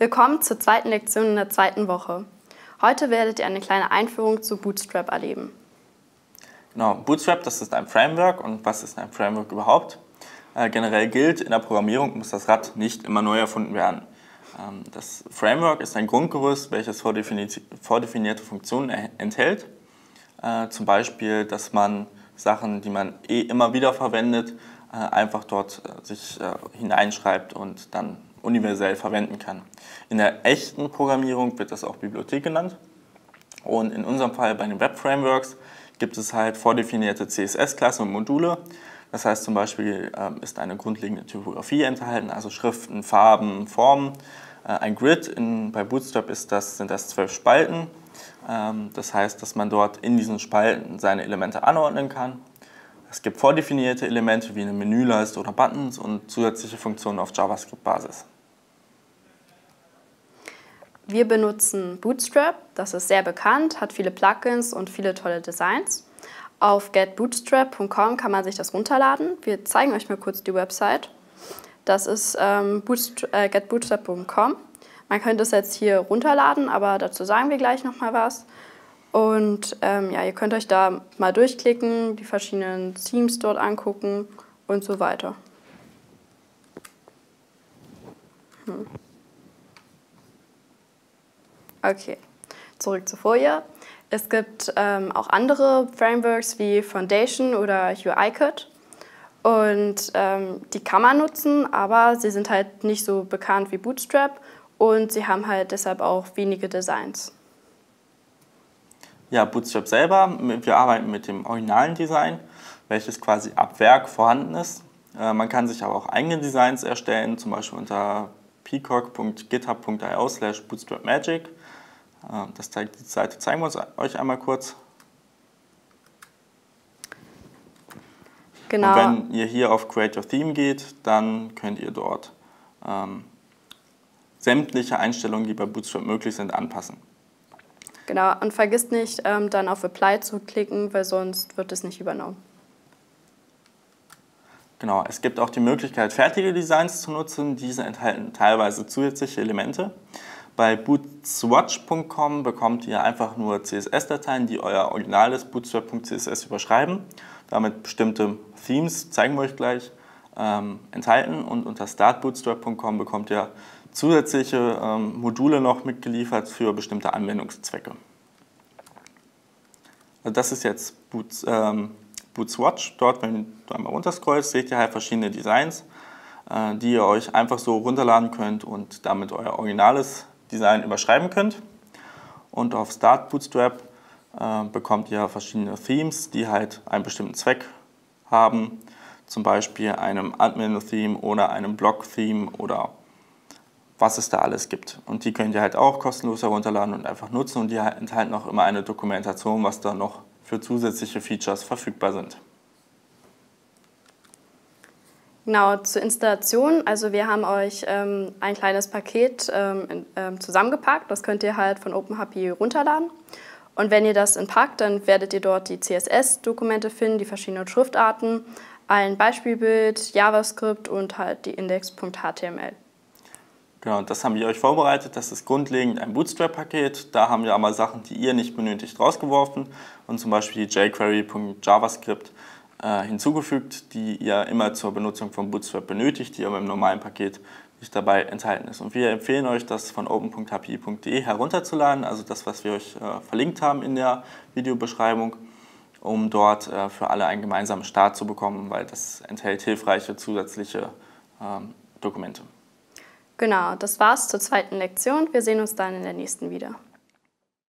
Willkommen zur zweiten Lektion in der zweiten Woche. Heute werdet ihr eine kleine Einführung zu Bootstrap erleben. Genau, Bootstrap, das ist ein Framework und was ist ein Framework überhaupt? Äh, generell gilt, in der Programmierung muss das Rad nicht immer neu erfunden werden. Ähm, das Framework ist ein Grundgerüst, welches vordefinierte Funktionen enthält. Äh, zum Beispiel, dass man Sachen, die man eh immer wieder verwendet, äh, einfach dort äh, sich äh, hineinschreibt und dann universell verwenden kann. In der echten Programmierung wird das auch Bibliothek genannt. Und in unserem Fall bei den Web-Frameworks gibt es halt vordefinierte CSS-Klassen und Module. Das heißt zum Beispiel ist eine grundlegende Typografie enthalten, also Schriften, Farben, Formen. Ein Grid in, bei Bootstrap ist das, sind das zwölf Spalten. Ähm, das heißt, dass man dort in diesen Spalten seine Elemente anordnen kann es gibt vordefinierte Elemente wie eine Menüleiste oder Buttons und zusätzliche Funktionen auf JavaScript-Basis. Wir benutzen Bootstrap, das ist sehr bekannt, hat viele Plugins und viele tolle Designs. Auf getbootstrap.com kann man sich das runterladen. Wir zeigen euch mal kurz die Website. Das ist ähm, äh, getbootstrap.com. Man könnte es jetzt hier runterladen, aber dazu sagen wir gleich nochmal was. Und ähm, ja, ihr könnt euch da mal durchklicken, die verschiedenen Themes dort angucken und so weiter. Hm. Okay, zurück zur Folie. Es gibt ähm, auch andere Frameworks wie Foundation oder UIKit. Und ähm, die kann man nutzen, aber sie sind halt nicht so bekannt wie Bootstrap und sie haben halt deshalb auch wenige Designs. Ja, Bootstrap selber, wir arbeiten mit dem originalen Design, welches quasi ab Werk vorhanden ist. Äh, man kann sich aber auch eigene Designs erstellen, zum Beispiel unter peacock.github.io slash bootstrapmagic. Äh, das zeigt, die Seite zeigen wir uns euch einmal kurz. Genau. Und wenn ihr hier auf Create Your Theme geht, dann könnt ihr dort ähm, sämtliche Einstellungen, die bei Bootstrap möglich sind, anpassen. Genau, und vergisst nicht, ähm, dann auf Apply zu klicken, weil sonst wird es nicht übernommen. Genau, es gibt auch die Möglichkeit, fertige Designs zu nutzen. Diese enthalten teilweise zusätzliche Elemente. Bei bootswatch.com bekommt ihr einfach nur CSS-Dateien, die euer originales bootstrap.css überschreiben. Damit bestimmte Themes, zeigen wir euch gleich, ähm, enthalten. Und unter startbootstrap.com bekommt ihr zusätzliche ähm, Module noch mitgeliefert für bestimmte Anwendungszwecke. Also das ist jetzt Boots, ähm, Bootswatch. Dort, wenn du einmal runterscrollst, seht ihr halt verschiedene Designs, äh, die ihr euch einfach so runterladen könnt und damit euer originales Design überschreiben könnt. Und auf Start Bootstrap äh, bekommt ihr verschiedene Themes, die halt einen bestimmten Zweck haben, zum Beispiel einem Admin-Theme oder einem Blog-Theme oder was es da alles gibt. Und die könnt ihr halt auch kostenlos herunterladen und einfach nutzen und die enthalten auch immer eine Dokumentation, was da noch für zusätzliche Features verfügbar sind. Genau, zur Installation. Also wir haben euch ähm, ein kleines Paket ähm, ähm, zusammengepackt. Das könnt ihr halt von OpenHP runterladen. Und wenn ihr das entpackt, dann werdet ihr dort die CSS-Dokumente finden, die verschiedenen Schriftarten, ein Beispielbild, JavaScript und halt die Index.html. Genau, das haben wir euch vorbereitet. Das ist grundlegend ein Bootstrap-Paket. Da haben wir aber Sachen, die ihr nicht benötigt, rausgeworfen und zum Beispiel jQuery.javascript äh, hinzugefügt, die ihr immer zur Benutzung von Bootstrap benötigt, die aber im normalen Paket nicht dabei enthalten ist. Und wir empfehlen euch, das von open.hpi.de herunterzuladen, also das, was wir euch äh, verlinkt haben in der Videobeschreibung, um dort äh, für alle einen gemeinsamen Start zu bekommen, weil das enthält hilfreiche zusätzliche ähm, Dokumente. Genau, das war's zur zweiten Lektion. Wir sehen uns dann in der nächsten wieder.